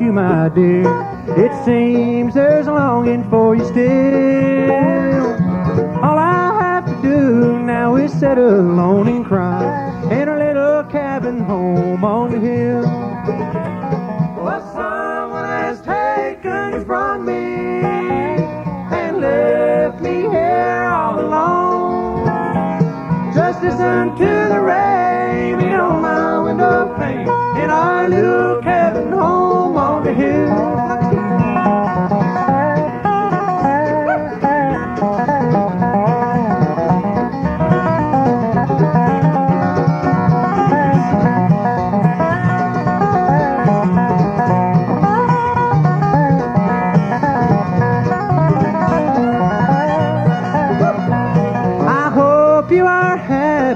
you, my dear. It seems there's a longing for you still. All I have to do now is sit alone and cry in a little cabin home on the hill. Well, someone has taken you from me and left me here all alone. Just listen to the rain on my window pane in our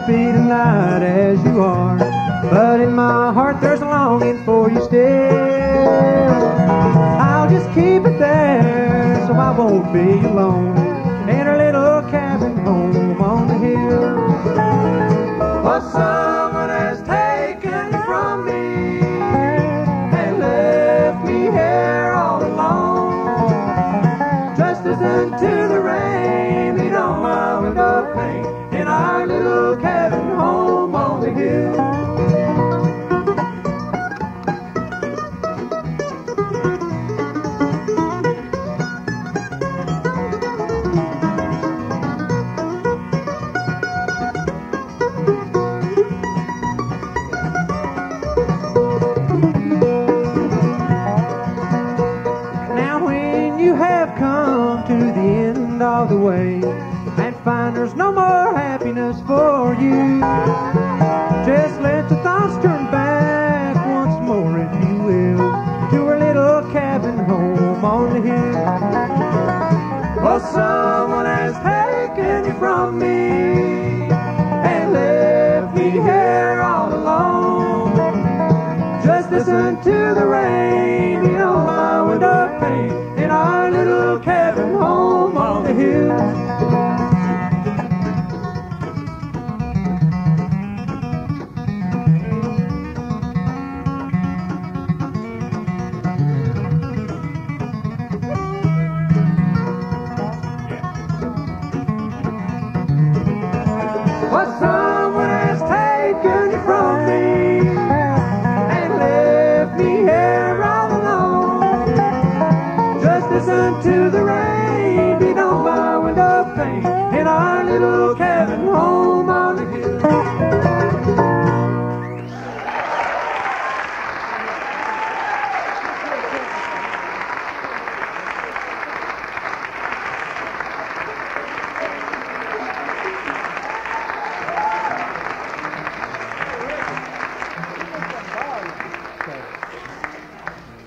happy tonight as you are. But in my heart there's a longing for you still. Keep it there so I won't be alone. In a little cabin home on the hill. But someone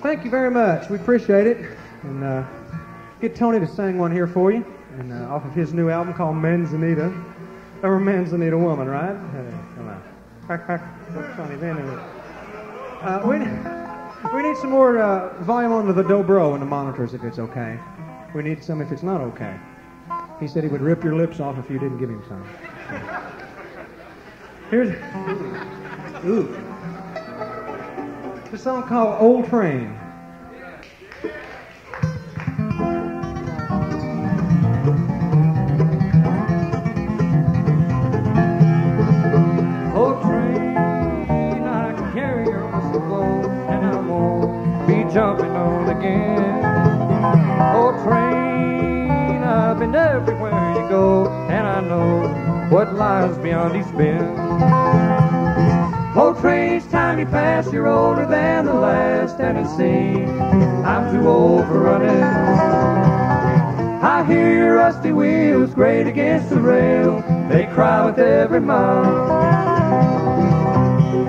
Thank you very much. We appreciate it. And uh, get Tony to sing one here for you, and uh, off of his new album called Manzanita. Or Manzanita Woman, right? Come on. Crack, crack. Tony then? Uh, we, we need some more uh, volume onto the dobro and the monitors if it's okay. We need some if it's not okay. He said he would rip your lips off if you didn't give him some. Here's. Ooh. A song called Old Train. You're older than the last, and it seems I'm too old for running. I hear your rusty wheels grate against the rail. They cry with every mile.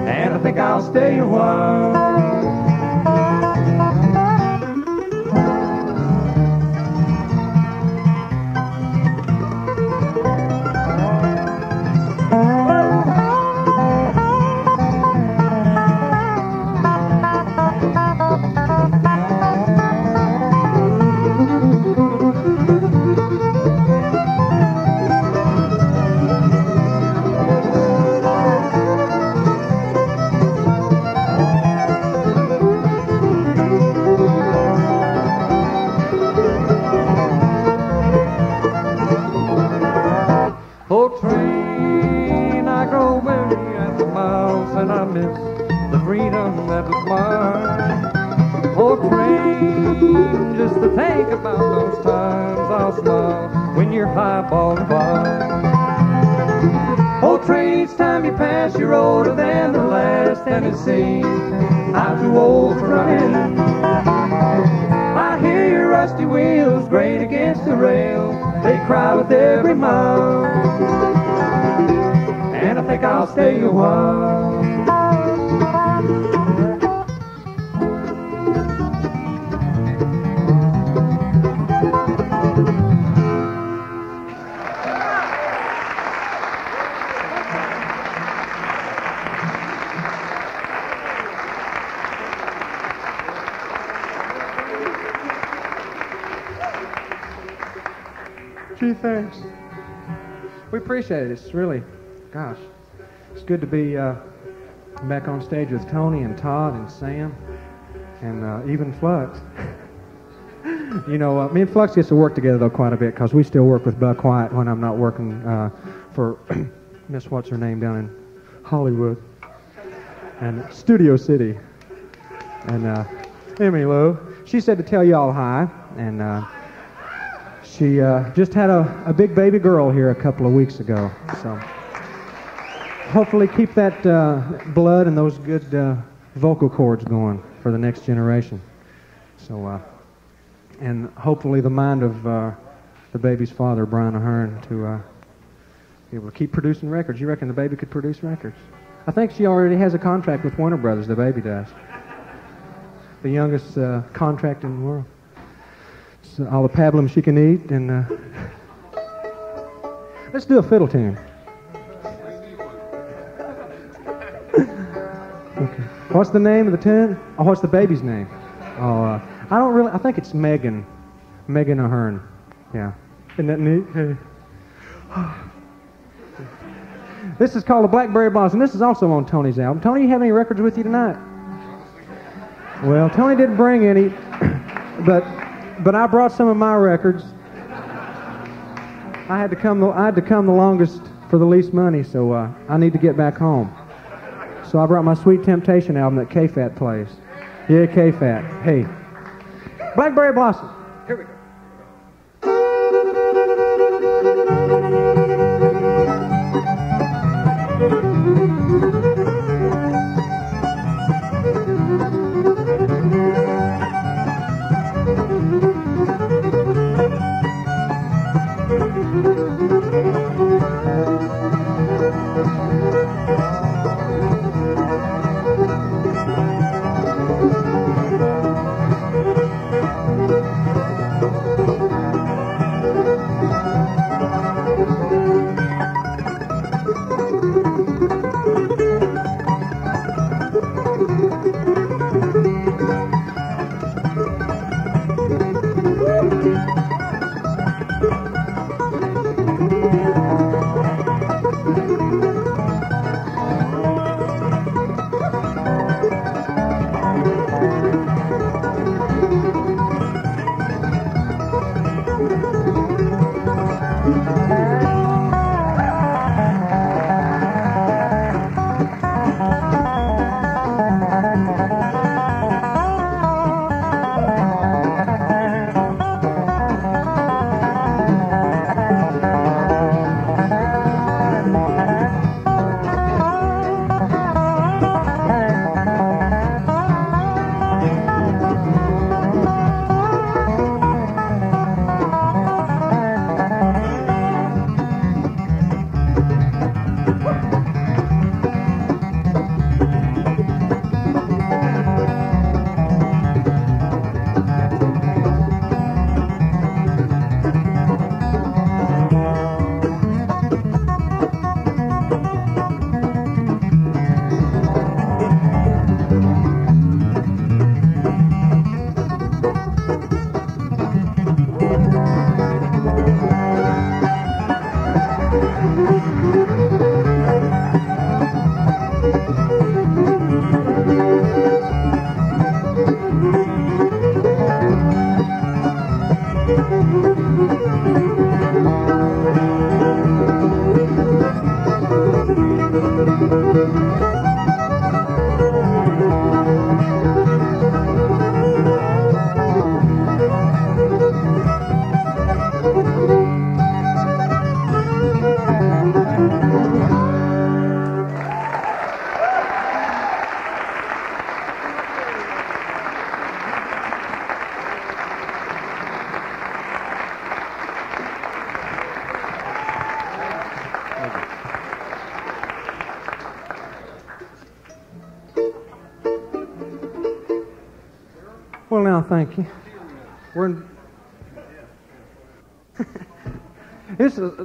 And I think I'll stay a while. By. Oh, train, each time you pass, you're older than the last, and it seems I'm too old for running. I hear your rusty wheels grate against the rail. They cry with every mile. And I think I'll stay a while. Appreciate it. It's really, gosh, it's good to be uh, back on stage with Tony and Todd and Sam and uh, even Flux. you know, uh, me and Flux gets to work together though quite a bit because we still work with Buck White when I'm not working uh, for Miss What's her name down in Hollywood and Studio City. And uh, Emmylou, she said to tell y'all hi and. She uh, just had a, a big baby girl here a couple of weeks ago. So hopefully keep that uh, blood and those good uh, vocal cords going for the next generation. So, uh, and hopefully the mind of uh, the baby's father, Brian Ahern, to uh, be able to keep producing records. You reckon the baby could produce records? I think she already has a contract with Warner Brothers, the baby does. The youngest contract in the world all the pablum she can eat. And uh, let's do a fiddle tune. okay. What's the name of the tune? Oh, what's the baby's name? Oh, uh, I don't really. I think it's Megan. Megan Ahern. Yeah. Isn't that neat? Hey. This is called the Blackberry Blossom. This is also on Tony's album. Tony, you have any records with you tonight? Well, Tony didn't bring any, but but I brought some of my records. I had to come. The, I had to come the longest for the least money, so uh, I need to get back home. So I brought my Sweet Temptation album that K-Fat plays. Yeah, K-Fat. Hey, Blackberry Blossom.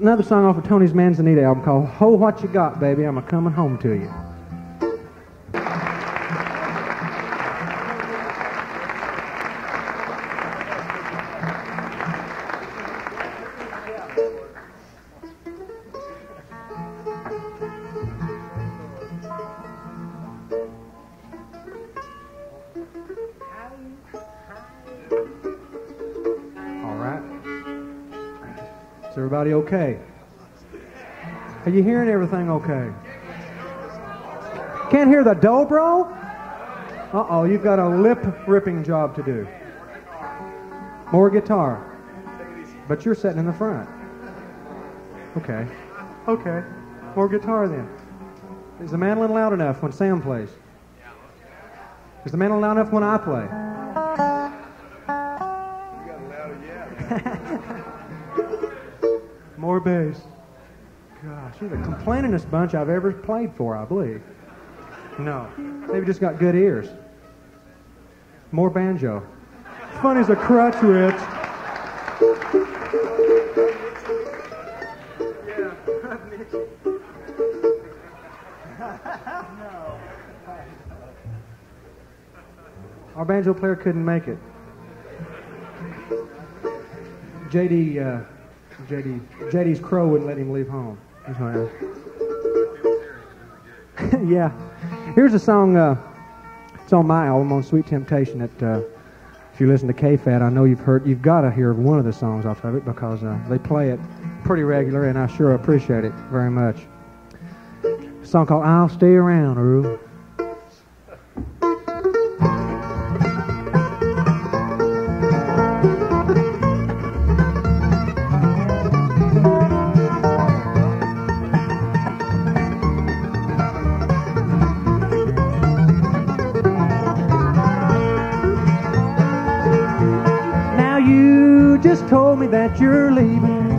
Another song off of Tony's Manzanita album called Hold What You Got, Baby. I'm a coming home to you. Okay? Are you hearing everything okay? Can't hear the dobro? Uh oh, you've got a lip ripping job to do. More guitar. But you're sitting in the front. Okay. Okay. More guitar then. Is the mandolin loud enough when Sam plays? Is the mandolin loud enough when I play? More bass. Gosh, you're the complainingest bunch I've ever played for, I believe. No. They've just got good ears. More banjo. Fun as a crutch, Rich. Our banjo player couldn't make it. JD, uh, JD, JD's crow wouldn't let him leave home. Yeah. Here's a song. Uh, it's on my album on Sweet Temptation. That uh, if you listen to K-Fat, I know you've heard. You've got to hear one of the songs off of it because uh, they play it pretty regular, and I sure appreciate it very much. A song called "I'll Stay Around," Earl. Told me that you're leaving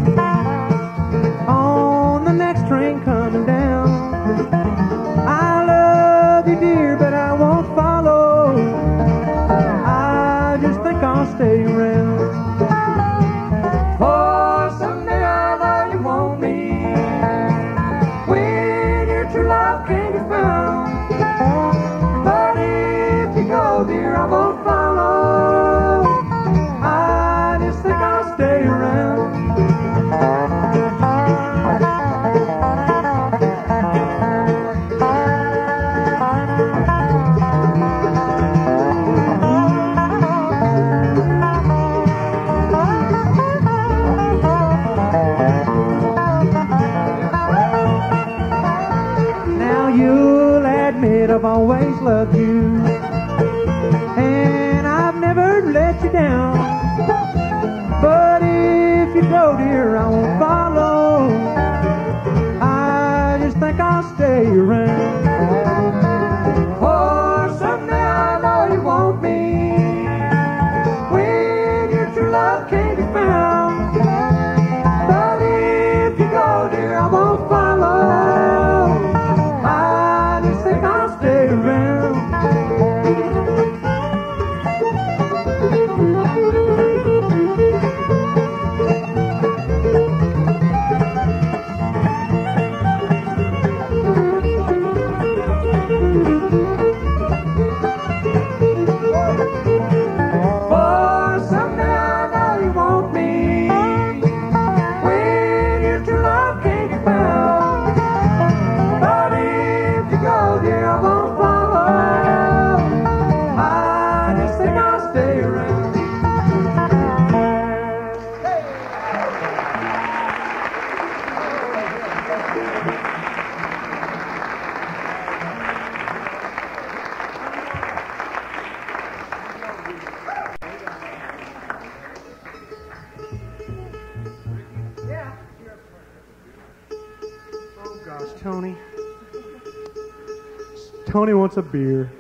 Tony wants a beer.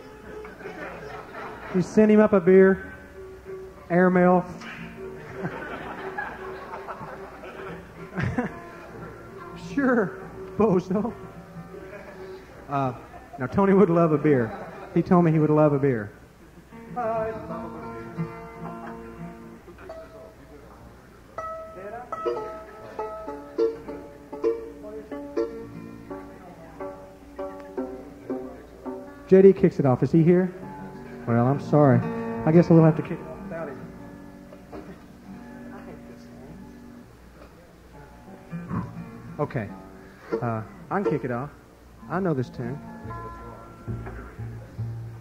You send him up a beer. Airmail. sure, bozo. Uh, now Tony would love a beer. He told me he would love a beer. JD kicks it off. Is he here? Well, I'm sorry. I guess we'll have to kick it off without him. Okay. Uh, I can kick it off. I know this tune.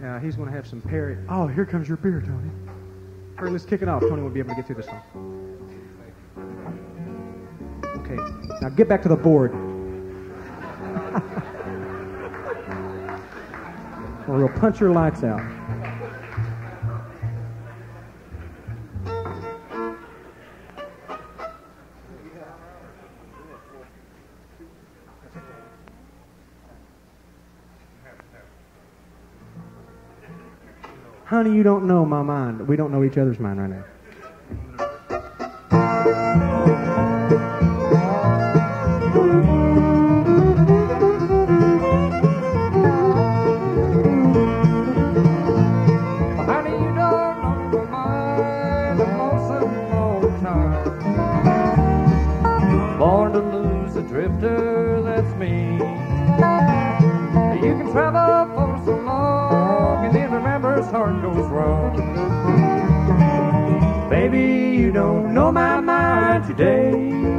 Yeah, he's going to have some Perry. Oh, here comes your beer, Tony. Hurry, let's kick it off. Tony will be able to get through this song. Okay, now get back to the board. Or we'll punch your lights out. Honey, you don't know my mind. We don't know each other's mind right now. Travel for so long and then remember his heart goes wrong. Baby, you don't know my mind today.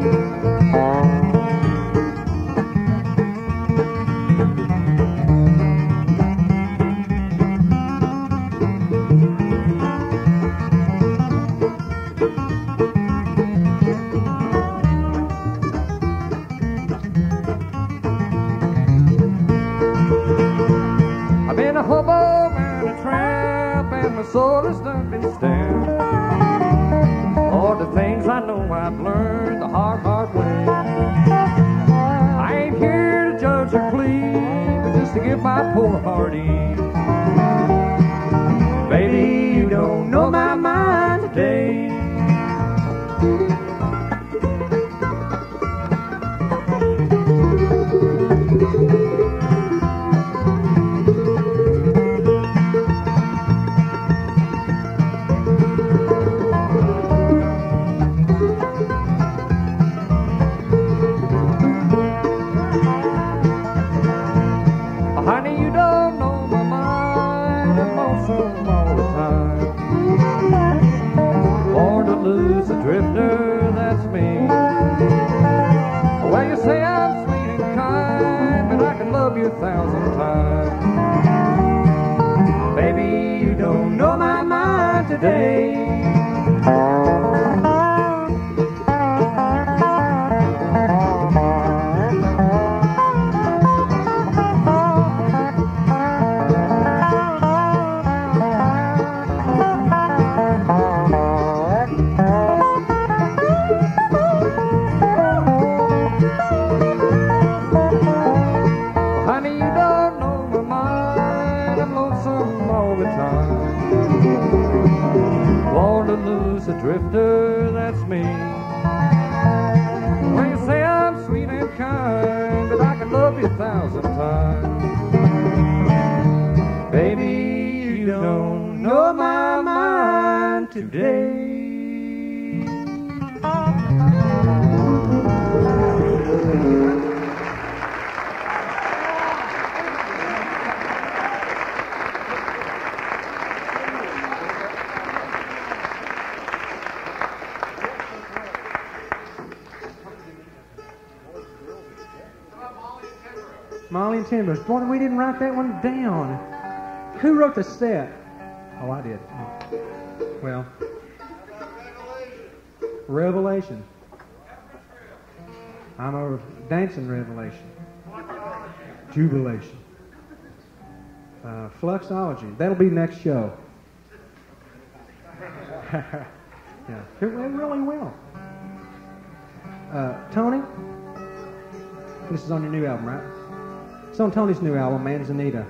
Timbers. Boy, we didn't write that one down. Who wrote the set? Oh, I did. Oh. Well, Revelation. I'm a dancing revelation. Jubilation. Uh, Fluxology. That'll be next show. yeah, it, really will. Uh, Tony, this is on your new album, right? It's on Tony's new album, Manzanita.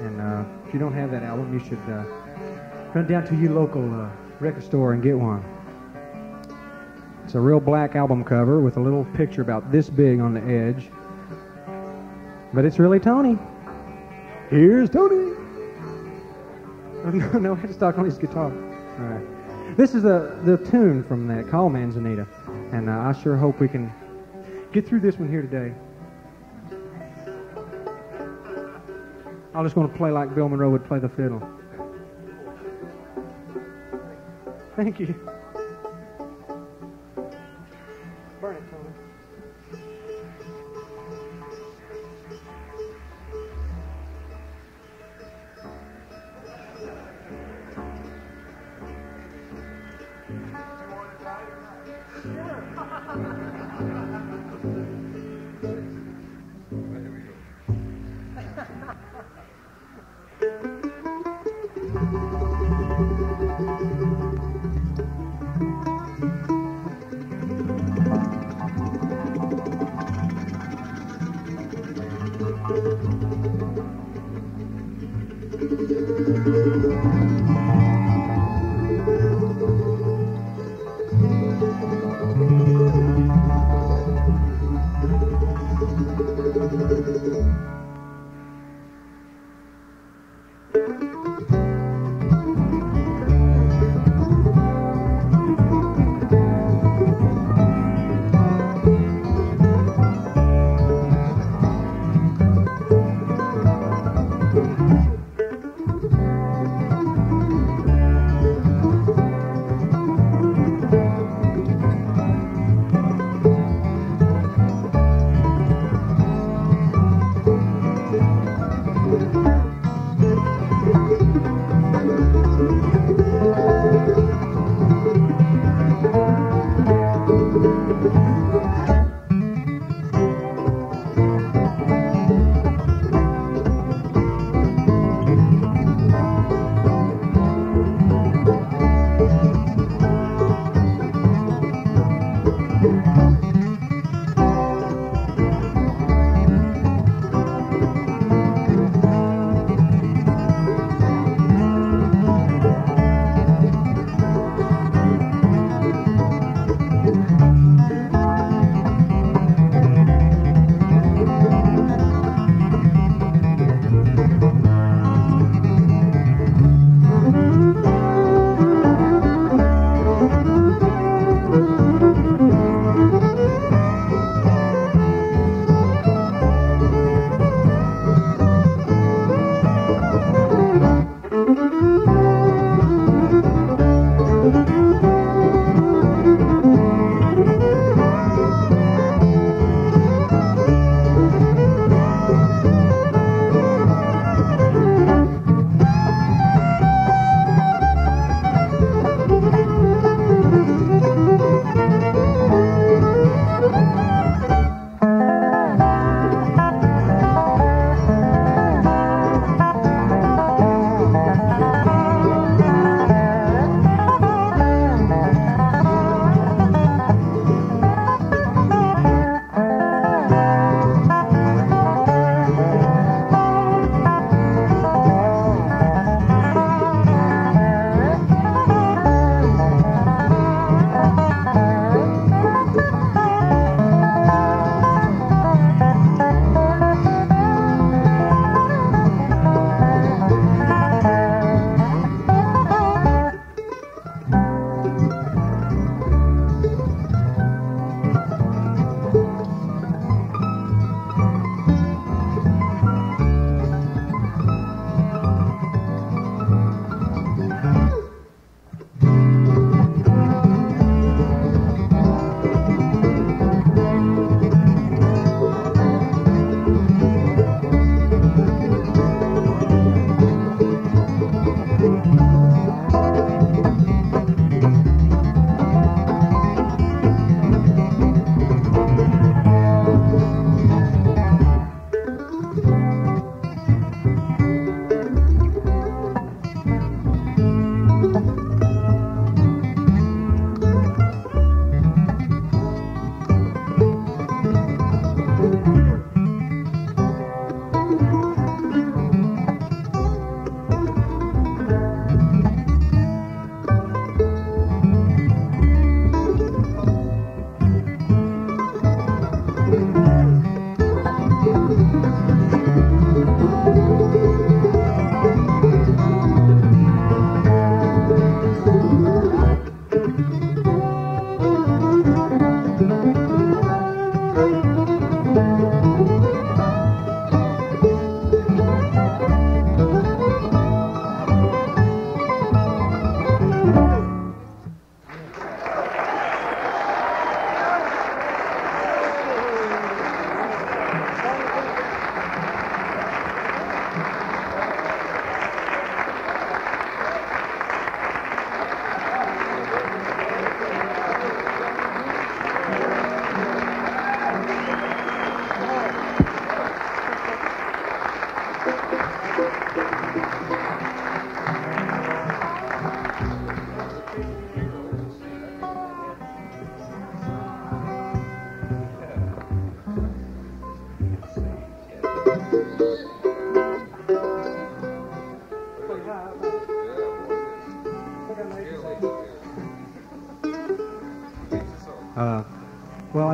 And uh, if you don't have that album, you should uh, run down to your local uh, record store and get one. It's a real black album cover with a little picture about this big on the edge. But it's really Tony. Here's Tony. No, no, he's talking on his guitar. All right. This is the, the tune from that, called Manzanita. And uh, I sure hope we can get through this one here today. I'm just going to play like Bill Monroe would play the fiddle. Thank you.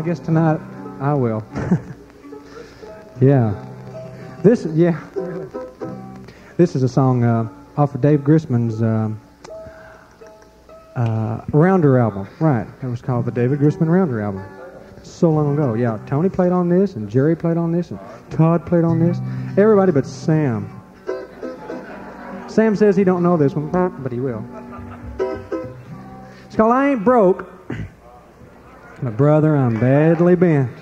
I guess tonight I will. yeah. This, yeah. This is a song uh, off of Dave Grisman's um, uh, Rounder album. Right. It was called the David Grisman Rounder album. So long ago. Yeah. Tony played on this, and Jerry played on this, and Todd played on this. Everybody but Sam. Sam says he don't know this one, but he will. It's called I Ain't Broke. My brother, I'm badly bent.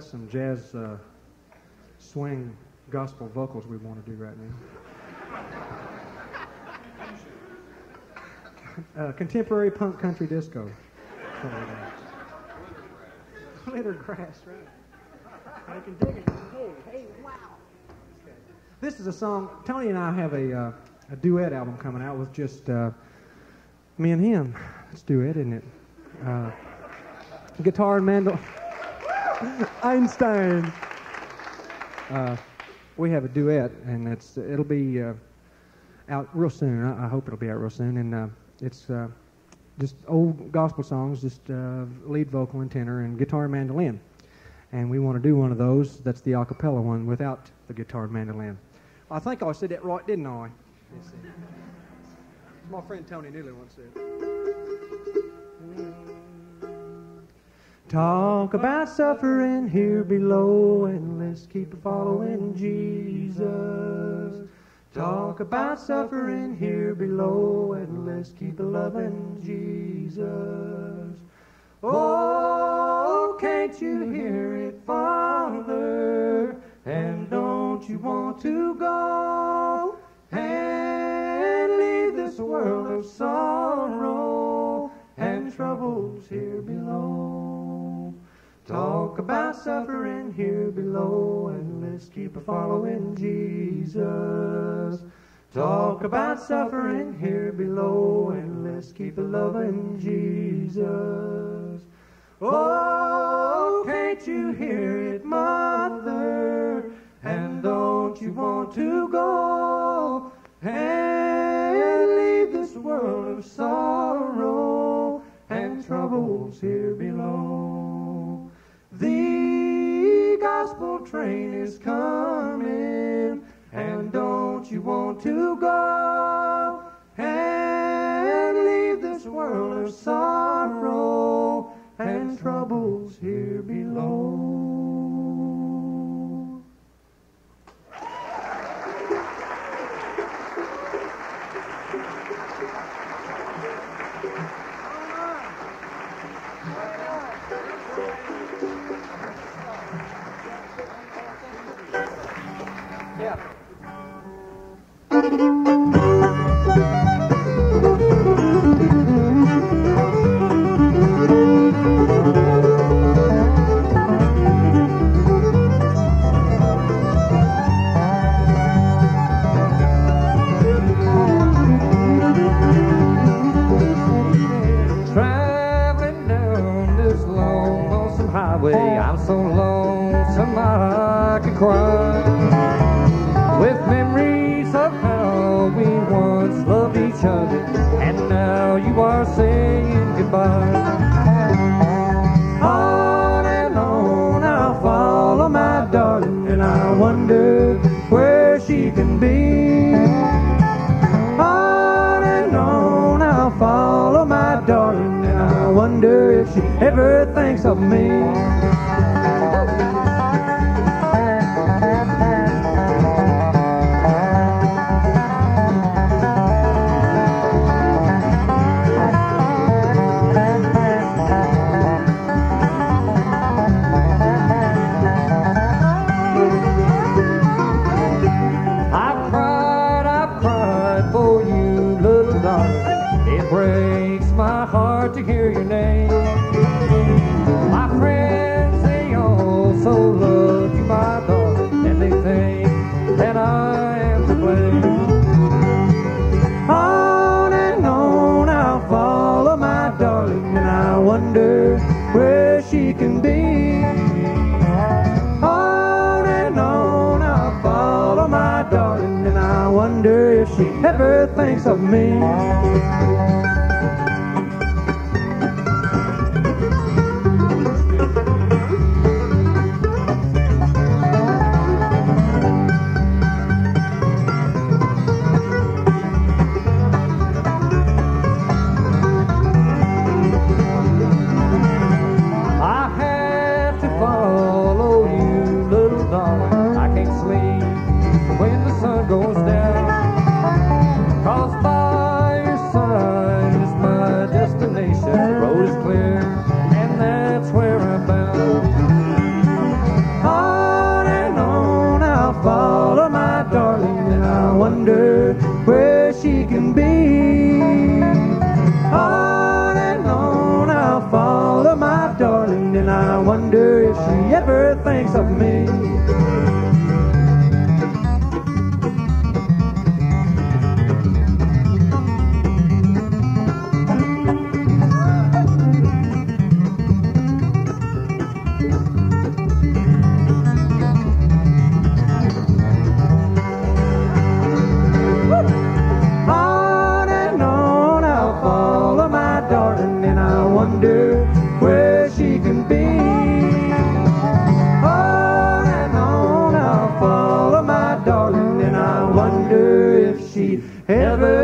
Got some jazz uh, swing gospel vocals we want to do right now. uh, contemporary punk country disco. Glitter grass, right? I can dig it. Hey, hey, wow. This is a song. Tony and I have a, uh, a duet album coming out with just uh, me and him. It's duet, isn't it? Uh, guitar and mandol. Einstein. Uh, we have a duet, and it's it'll be uh, out real soon. I, I hope it'll be out real soon, and uh, it's uh, just old gospel songs, just uh, lead vocal and tenor, and guitar and mandolin. And we want to do one of those. That's the a cappella one without the guitar and mandolin. I think I said that right, didn't I? My friend Tony Newley once said. Talk about suffering here below, and let's keep following Jesus. Talk about suffering here below, and let's keep loving Jesus. Oh, can't you hear it, Father? And don't you want to go and leave this world of sorrow and troubles here below? Talk about suffering here below, and let's keep a following Jesus. Talk about suffering here below, and let's keep a loving Jesus. Oh, can't you hear it, Mother? And don't you want to go and leave this world of sorrow and troubles here below? gospel train is coming, and don't you want to go and leave this world of sorrow and troubles here below? me. Heaven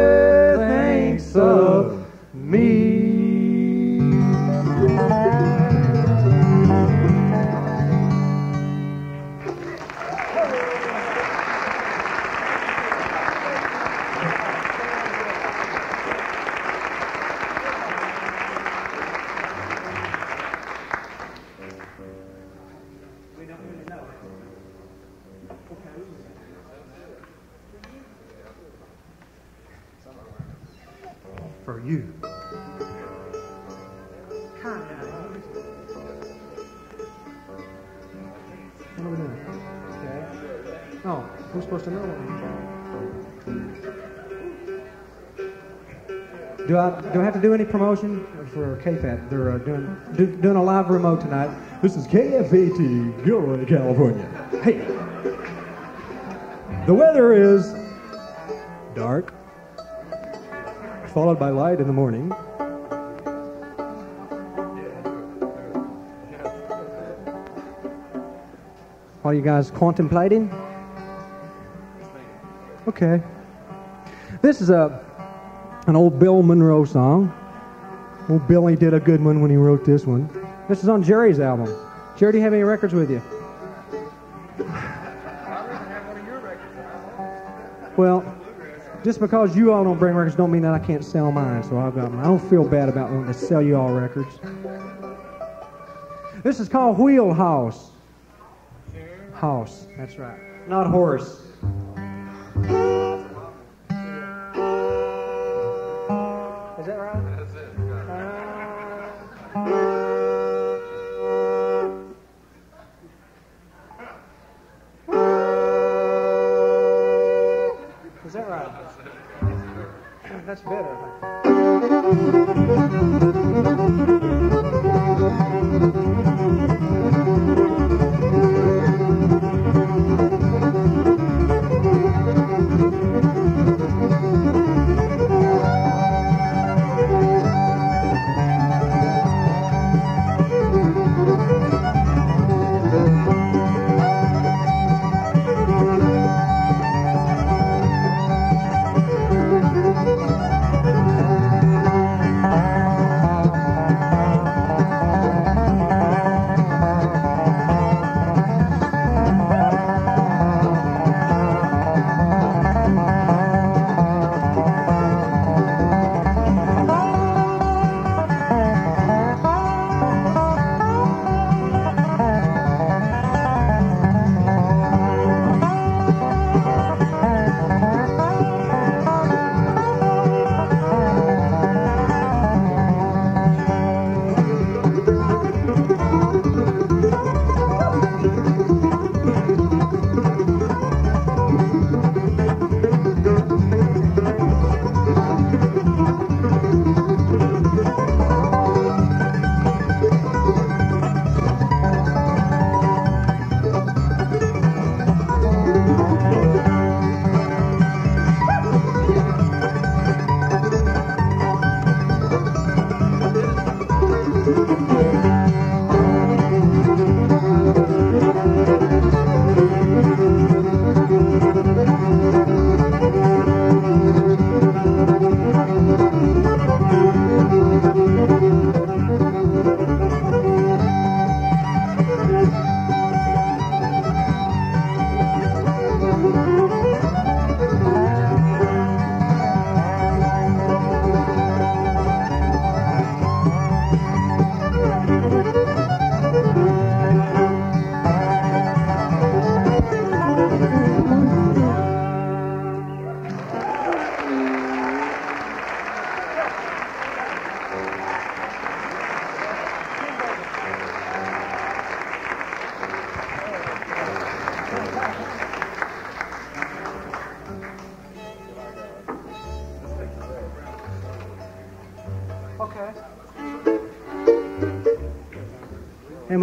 do any promotion for KFAT? They're uh, doing do, doing a live remote tonight. This is KFAT, Gilroy, California. Hey, the weather is dark, followed by light in the morning. Are you guys contemplating? Okay. This is a an old Bill Monroe song. Old Billy did a good one when he wrote this one. This is on Jerry's album. Jerry, do you have any records with you? Well, just because you all don't bring records don't mean that I can't sell mine. So I've got. Mine. I don't feel bad about wanting to sell you all records. This is called Wheelhouse. Hoss. That's right. Not horse. That's better.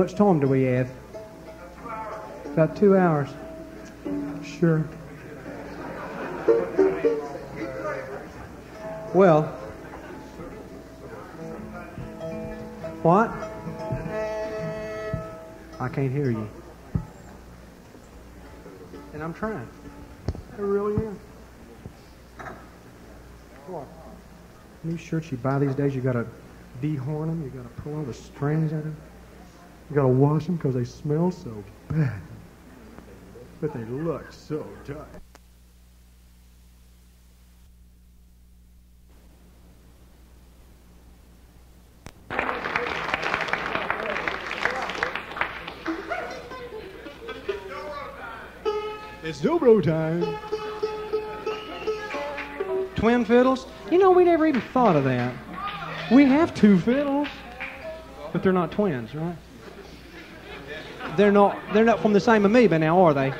Much time do we have? About two hours. Sure. Well, what? I can't hear you. And I'm trying. I really am. What? New shirts you buy these days, you gotta dehorn them, you gotta pull all the strings out of them. You gotta wash them because they smell so bad. But they look so tight. It's dobro time. Twin fiddles? You know, we never even thought of that. We have two fiddles, but they're not twins, right? They're not. They're not from the same amoeba now, are they?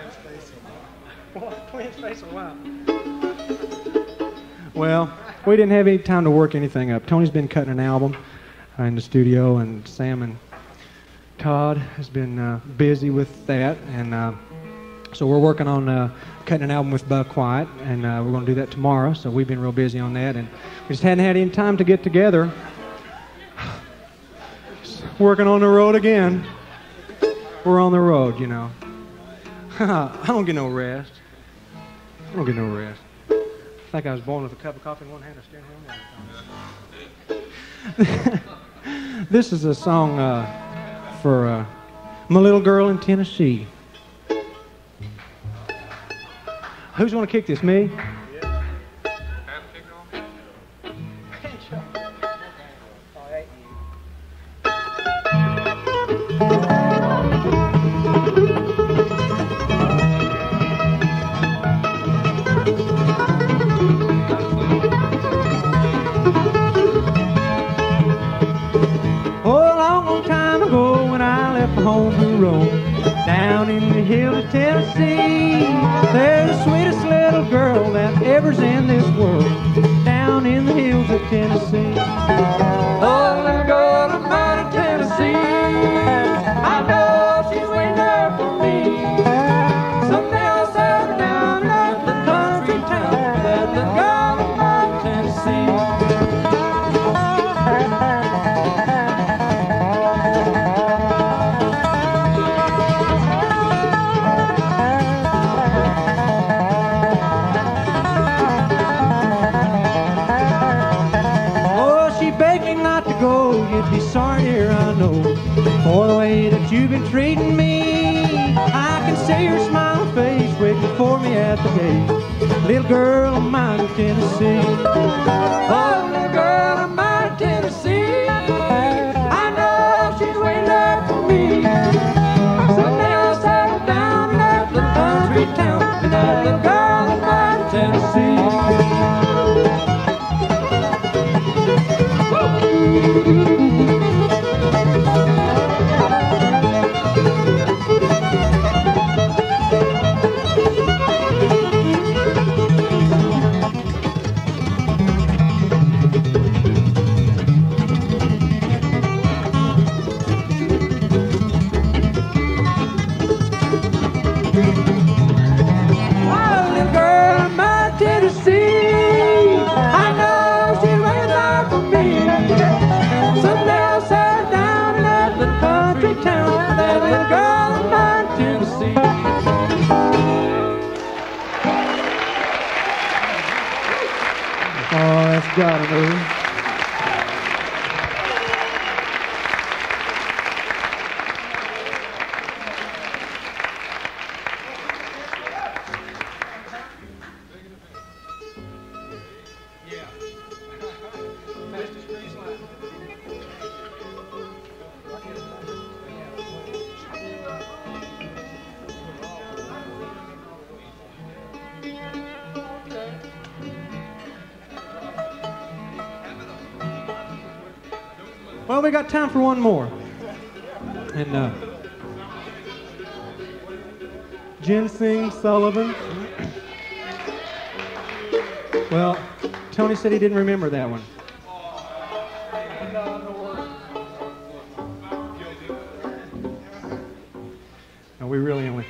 Well, we didn't have any time to work anything up. Tony's been cutting an album uh, in the studio, and Sam and Todd has been uh, busy with that, and uh, so we're working on uh, cutting an album with Buck White, and uh, we're going to do that tomorrow. So we've been real busy on that, and we just hadn't had any time to get together. Working on the road again. We're on the road, you know. I don't get no rest. I don't get no rest. I think I was born with a cup of coffee in one hand and steering wheel in the other. this is a song uh, for uh, my little girl in Tennessee. Who's going to kick this? Me? Home to roam down in the hills of Tennessee, there's girl of mine in Tennessee. Oh, that's gotta move. Eh? Well, got time for one more. And uh, Ginseng Sullivan. Well, Tony said he didn't remember that one. No, we really only.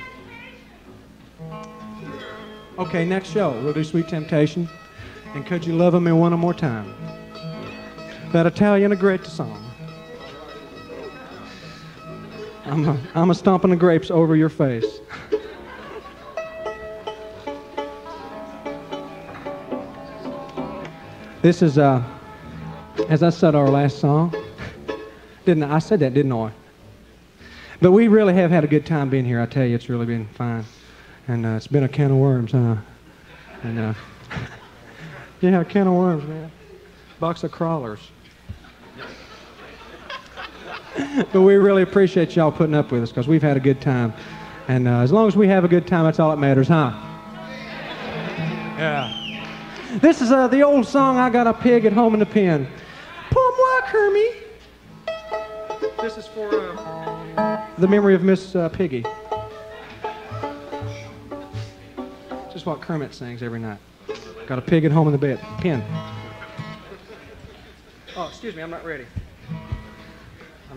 Okay, next show we'll do Sweet Temptation, and Could You Love Me One More Time? That Italian a great song. I'm a, I'm a stomping the grapes over your face. This is, uh, as I said, our last song. Didn't I? I said that, didn't I? But we really have had a good time being here. I tell you, it's really been fine. And uh, it's been a can of worms, huh? And, uh, yeah, a can of worms, man. Box of crawlers. But we really appreciate y'all putting up with us because we've had a good time. And uh, as long as we have a good time, that's all that matters, huh? Yeah. This is uh, the old song, I Got a Pig at Home in the Pen. Plum what, Hermie? This is for uh, the memory of Miss uh, Piggy. Just what Kermit sings every night. Got a pig at home in the bed. Pen. Oh, excuse me, I'm not ready.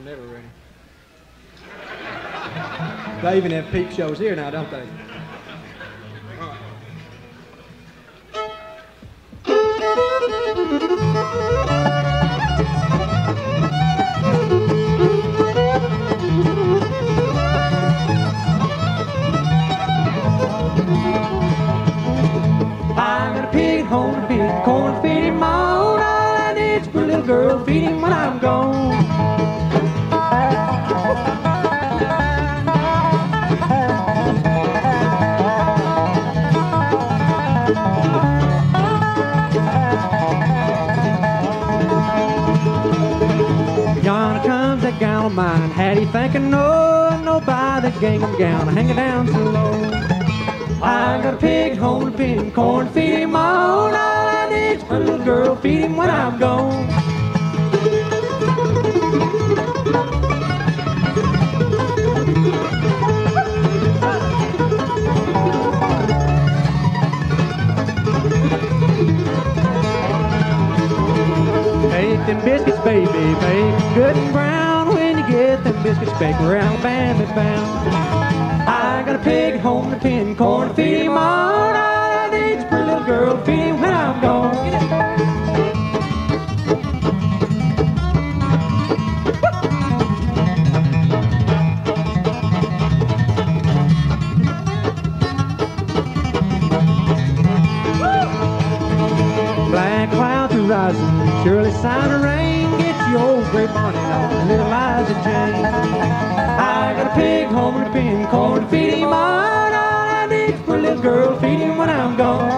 Never ready. They even have peep shows here now, don't they? Corn feed him on. All I need's for a little girl, feed him when I'm gone. Yonder comes that gal of mine. Had he thinking, no, no, by the gingham gown, hanging down so low. I got a pig to feed corn feed him. All I need's a little girl, feed him when I'm gone. Biscuits, baby, bake good and brown. When you get them biscuits bam, it bound. I got a pig home to pin corn, feed him. All corn to feed him on. All I need for a little girl, feed him when I'm gone.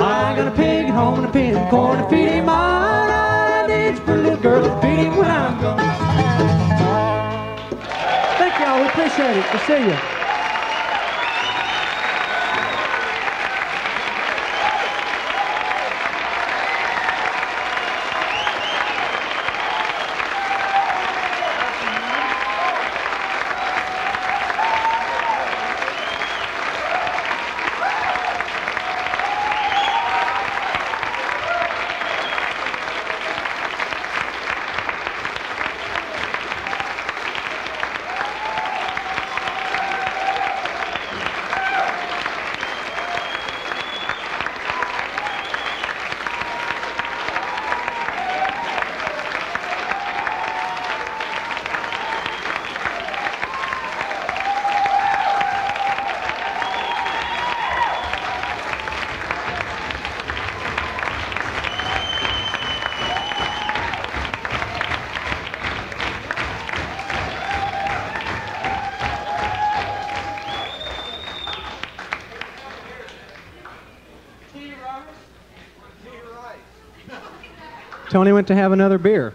I got a pig at home and a pin corn to feed him on. I need for a little girl to feed him when I'm gone. Thank y'all. We appreciate it. We'll see you. Tony went to have another beer.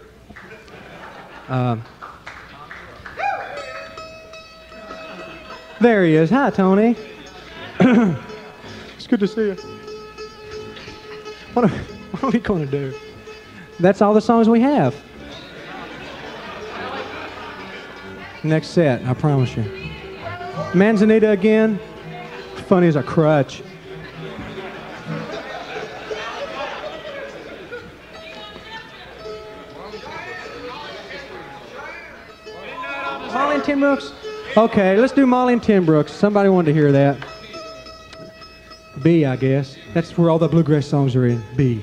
Um, there he is. Hi, Tony. it's good to see you. What are, what are we going to do? That's all the songs we have. Next set, I promise you. Manzanita again. Funny as a crutch. Okay, let's do Molly and Ten Brooks. Somebody wanted to hear that. B, I guess. That's where all the bluegrass songs are in. B.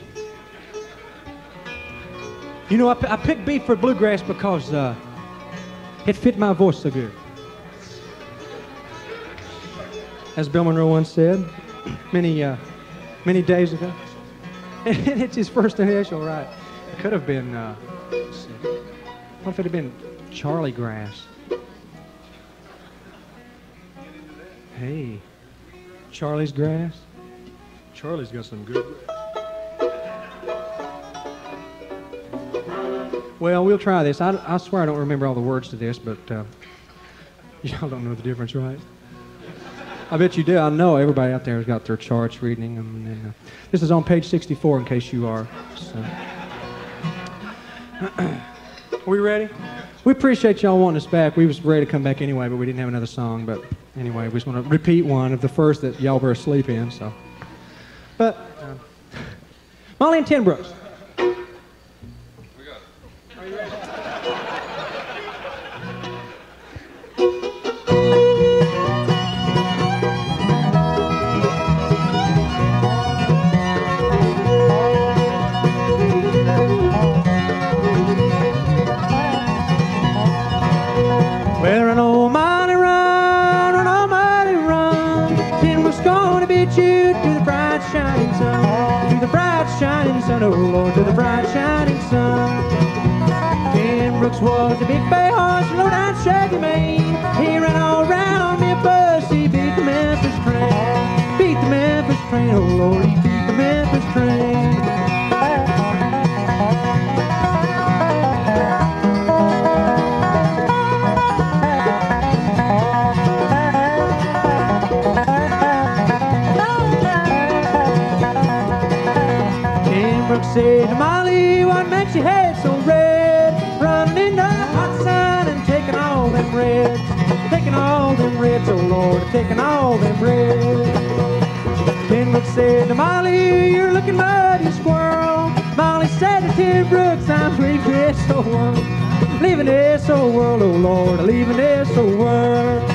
You know, I, I picked B for bluegrass because uh, it fit my voice so good. As Bill Monroe once said, many, uh, many days ago. it's his first initial, right? It could have been. Uh, what if it had been Charlie Grass? Hey, Charlie's grass. Charlie's got some good Well, we'll try this. I, I swear I don't remember all the words to this, but uh, y'all don't know the difference, right? I bet you do. I know everybody out there has got their charts reading them. And, uh, this is on page 64 in case you are. So. are we ready? We appreciate y'all wanting us back. We was ready to come back anyway, but we didn't have another song. But anyway, we just want to repeat one of the first that y'all were asleep in. So, but uh, Molly and Ten Brooks. To the bright shining sun. Ten Brooks was a big bay horse, low down shaggy mane. He ran all around Memphis, he beat the Memphis train, beat the Memphis train, oh Lord, he beat the Memphis train. Said to Molly, what makes your head so red? Running in the hot sun and taking all them reds. Taking all them reds, oh Lord, taking all them reds. Brooks said to Molly, you're looking mighty squirrel. Molly said to Ten Brooks, I'm leaving this old world. Leaving this old world, oh Lord, leaving this old world.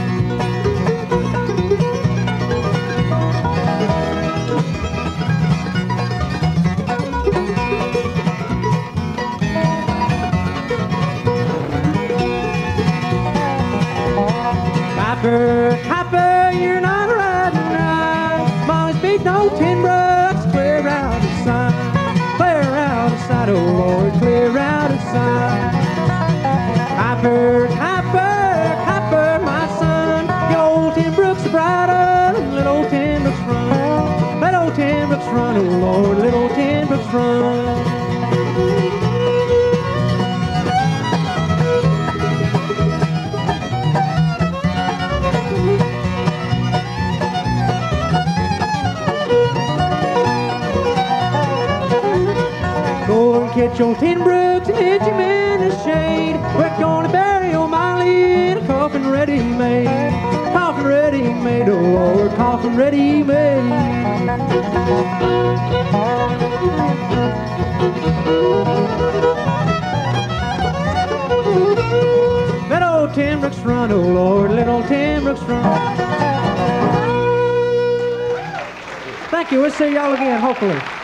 Ten Brooks and hit in the shade. We're gonna bury O'Malley in a coffin ready made. Coffin ready made, oh, oh Lord, coffin ready made. Let old Ten Brooks run, oh Lord, let old Ten Brooks run. Thank you. We'll see y'all again, hopefully.